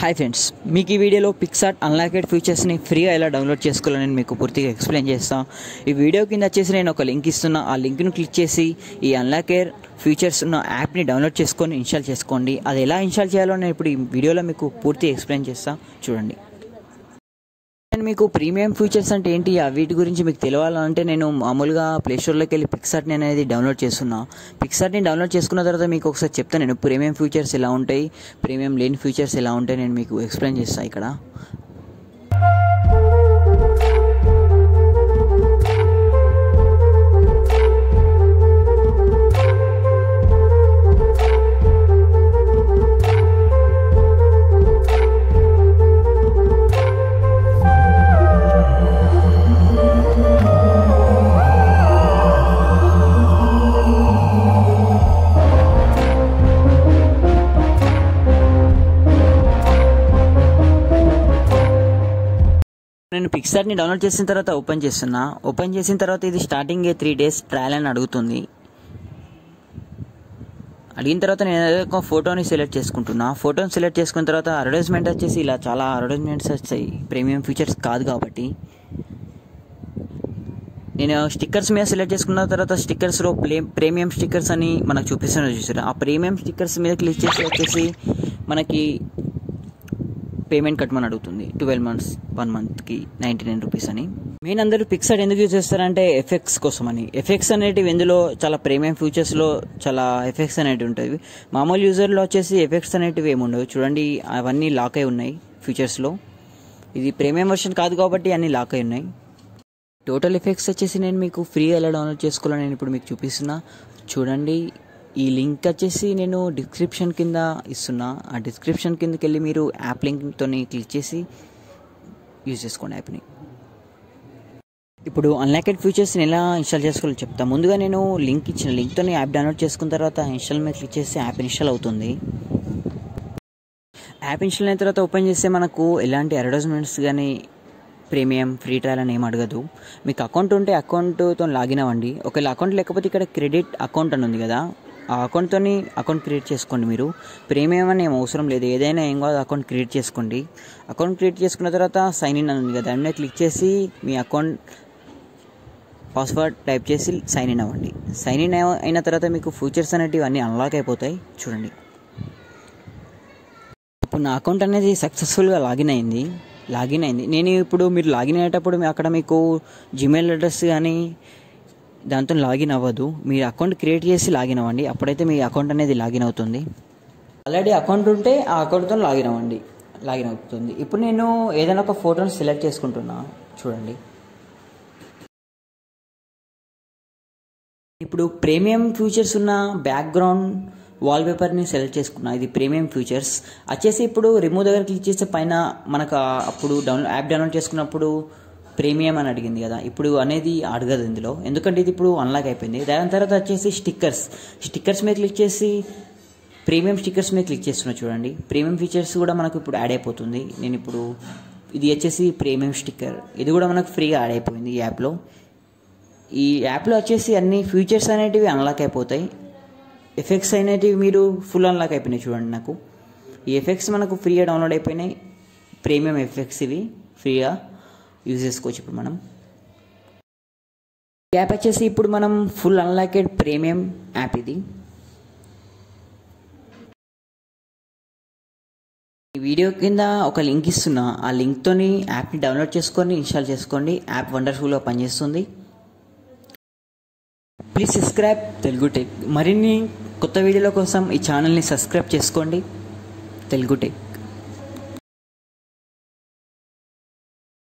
Hi friends మీకు ఈ వీడియోలో పిక్సార్ట్ అన్లాకెడ్ ఫీచర్స్ని ఫ్రీగా ఎలా డౌన్లోడ్ చేసుకోవాలని నేను మీకు పూర్తిగా ఎక్స్ప్లెయిన్ చేస్తాను ఈ వీడియో కింద వచ్చేసి నేను ఒక లింక్ ఇస్తున్నా. ఆ లింక్ను క్లిక్ చేసి ఈ అన్లాకేర్ ఫీచర్స్ ఉన్న యాప్ని డౌన్లోడ్ చేసుకొని ఇన్స్టాల్ చేసుకోండి. అది ఎలా ఇన్స్టాల్ చేయాలో నేను ఇప్పుడు ఈ వీడియోలో మీకు పూర్తి ఎక్స్ప్లెయిన్ చేస్తాను చూడండి. మీకు ప్రీమియం ఫీచర్స్ అంటే ఏంటి? వీటి గురించి మీకు తెలియాలంటే నేను మామూలుగా ప్లేస్టోర్లోకి వెళ్ళి పిక్సార్ట్ని అనేది డౌన్లోడ్ చేస్తున్నా. పిక్సార్ట్ని డౌన్లోడ్ చేసుకున్న తర్వాత మీకు ఒకసారి చెప్తాను నేను ప్రీమియం ఫీచర్స్ ఎలా ఉంటాయి? ప్రీమియం లేని ఫీచర్స్ ఎలా ఉంటాయి? నేను మీకు ఎక్స్ప్లెయిన్ చేస్తాను ఇక్కడ. నేను పిక్సార్ని డౌన్లోడ్ చేసిన తర్వాత ఓపెన్ చేస్తున్నా. ఓపెన్ చేసిన తర్వాత ఇది స్టార్టింగ్ త్రీ డేస్ ట్రయల్ అని అడుగుతుంది. అడిగిన తర్వాత నేను ఏదో ఒక ఫోటోని సెలెక్ట్ చేసుకుంటున్నా. ఫోటోని సెలెక్ట్ చేసుకున్న తర్వాత అడ్వర్టైజ్మెంట్ వచ్చేసి ఇలా చాలా అడ్వర్టైజ్మెంట్స్ వచ్చాయి. ప్రీమియం ఫీచర్స్ కాదు కాబట్టి. నేను స్టిక్కర్స్ మీద సెలెక్ట్ చేసుకున్న తర్వాత స్టిక్కర్స్లో ప్లే ప్రీమియం స్టిక్కర్స్ అని మనకు చూపిస్తున్నారు చూసారు. ఆ ప్రీమియం స్టిక్కర్స్ మీద క్లిక్ చేసి వచ్చేసి మనకి పేమెంట్ కట్టమని అడుగుతుంది. ట్వెల్వ్ మంత్స్ వన్ మంత్కి నైంటీ నైన్ రూపీస్ అని. మెయిన్ అందరూ పిక్సడ్ ఎందుకు యూజ్ చేస్తారంటే ఎఫెక్ట్స్ కోసం అని ఎఫెక్ట్స్ అనేటివి ఇందులో చాలా ప్రీమియం ఫ్యూచర్స్లో చాలా ఎఫెక్ట్స్ అనేటివి ఉంటాయి. మామూలు యూజర్లో వచ్చేసి ఎఫెక్ట్స్ అనేటివి ఏమి ఉండవు. చూడండి అవన్నీ లాక్ అయి ఉన్నాయి ఫ్యూచర్స్లో ఇది ప్రీమియం వర్షన్ కాదు కాబట్టి అన్నీ లాక్ అయి ఉన్నాయి. టోటల్ ఎఫెక్ట్స్ వచ్చేసి నేను మీకు ఫ్రీ ఎలా డౌన్లోడ్ చేసుకోవాలని నేను ఇప్పుడు మీకు చూపిస్తున్నా. చూడండి ఈ లింక్ వచ్చేసి నేను డిస్క్రిప్షన్ కింద ఇస్తున్నా. ఆ డిస్క్రిప్షన్ కిందకి వెళ్ళి మీరు యాప్ లింక్తో క్లిక్ చేసి యూజ్ చేసుకోండి యాప్ని. ఇప్పుడు అన్లాకెడ్ ఫీచర్స్ని ఎలా ఇన్స్టాల్ చేసుకోవాలో చెప్తా. ముందుగా నేను లింక్ ఇచ్చిన లింక్తో యాప్ డౌన్లోడ్ చేసుకున్న తర్వాత ఇన్స్టాల్ మీద క్లిక్ చేస్తే యాప్ ఇన్స్టాల్ అవుతుంది. యాప్ ఇన్స్టాల్ అయిన తర్వాత ఓపెన్ చేస్తే మనకు ఎలాంటి అడ్వర్టైజ్మెంట్స్ కానీ ప్రీమియం ఫ్రీ ట్రయల్ అని ఏం అడగదు. మీకు అకౌంట్ ఉంటే అకౌంట్తో లాగిన్ అవ్వండి. ఒకవేళ అకౌంట్ లేకపోతే ఇక్కడ క్రెడిట్ అకౌంట్ అని ఉంది కదా ఆ అకౌంట్తో అకౌంట్ క్రియేట్ చేసుకోండి మీరు. ప్రీమియం అని ఏం అవసరం లేదు. ఏదైనా ఏం కాదు అకౌంట్ క్రియేట్ చేసుకోండి. అకౌంట్ క్రియేట్ చేసుకున్న తర్వాత సైన్ ఇన్ అని ఉంది కదా దాని క్లిక్ చేసి మీ అకౌంట్ పాస్వర్డ్ టైప్ చేసి సైన్ ఇన్ అవ్వండి. సైన్ ఇన్ అయిన తర్వాత మీకు ఫీచర్స్ అనేటివి అన్నీ అన్లాక్ అయిపోతాయి. చూడండి. ఇప్పుడు నా అకౌంట్ అనేది సక్సెస్ఫుల్గా లాగిన్ అయింది. లాగిన్ అయింది. నేను ఇప్పుడు మీరు లాగిన్ అయ్యేటప్పుడు అక్కడ మీకు జిమెయిల్ అడ్రస్ కానీ దాంతో లాగిన్ అవ్వదు. మీ అకౌంట్ క్రియేట్ చేసి లాగిన్ అవ్వండి. అప్పుడైతే మీ అకౌంట్ అనేది లాగిన్ అవుతుంది. ఆల్రెడీ అకౌంట్ ఉంటే ఆ అకౌంట్తో లాగిన్ అవ్వండి. లాగిన్ అవుతుంది. ఇప్పుడు నేను ఏదైనా ఒక ఫోటోని సెలెక్ట్ చేసుకుంటున్నా. చూడండి. ఇప్పుడు ప్రీమియం ఫీచర్స్ ఉన్న బ్యాక్గ్రౌండ్ వాల్పేపర్ని సెలెక్ట్ చేసుకున్నా. ఇది ప్రీమియం ఫీచర్స్ వచ్చేసి ఇప్పుడు రిమూవ్ దగ్గర క్లిక్ చేస్తే పైన మనకు అప్పుడు డౌన్లోడ్ యాప్ డౌన్లోడ్ చేసుకున్నప్పుడు ప్రీమియం అని అడిగింది కదా ఇప్పుడు అనేది అడగదు ఇందులో. ఎందుకంటే ఇది ఇప్పుడు అన్లాక్ అయిపోయింది. దాని తర్వాత వచ్చేసి స్టిక్కర్స్ స్టిక్కర్స్ మీద క్లిక్ చేసి ప్రీమియం స్టిక్కర్స్ మీద క్లిక్ చేస్తున్నా చూడండి. ప్రీమియం ఫీచర్స్ కూడా మనకు ఇప్పుడు యాడ్ అయిపోతుంది. నేను ఇప్పుడు ఇది వచ్చేసి ప్రీమియం స్టిక్కర్ ఇది కూడా మనకు ఫ్రీగా యాడ్ అయిపోయింది ఈ యాప్లో ఈ యాప్లో వచ్చేసి అన్ని ఫీచర్స్ అనేటివి అన్లాక్ అయిపోతాయి. ఎఫెక్ట్స్ అనేటివి మీరు ఫుల్ అన్లాక్ అయిపోయినాయి చూడండి నాకు. ఈ ఎఫెక్ట్స్ మనకు ఫ్రీగా డౌన్లోడ్ అయిపోయినాయి. ప్రీమియం ఎఫెక్ట్స్ ఇవి ఫ్రీగా యూజ్ చేసుకోవచ్చు ఇప్పుడు మనం. యాప్ వచ్చేసి ఇప్పుడు మనం ఫుల్ అన్లాకెడ్ ప్రీమియం యాప్ ఇది. ఈ వీడియో కింద ఒక లింక్ ఇస్తున్నా. ఆ లింక్తోని యాప్ని డౌన్లోడ్ చేసుకొని ఇన్స్టాల్ చేసుకోండి. యాప్ వండర్ఫుల్గా పనిచేస్తుంది. ప్లీజ్ సబ్స్క్రైబ్ తెలుగు టెక్ మరిన్ని కొత్త వీడియోల కోసం ఈ ఛానల్ని సబ్స్క్రైబ్ చేసుకోండి. తెలుగు టెక్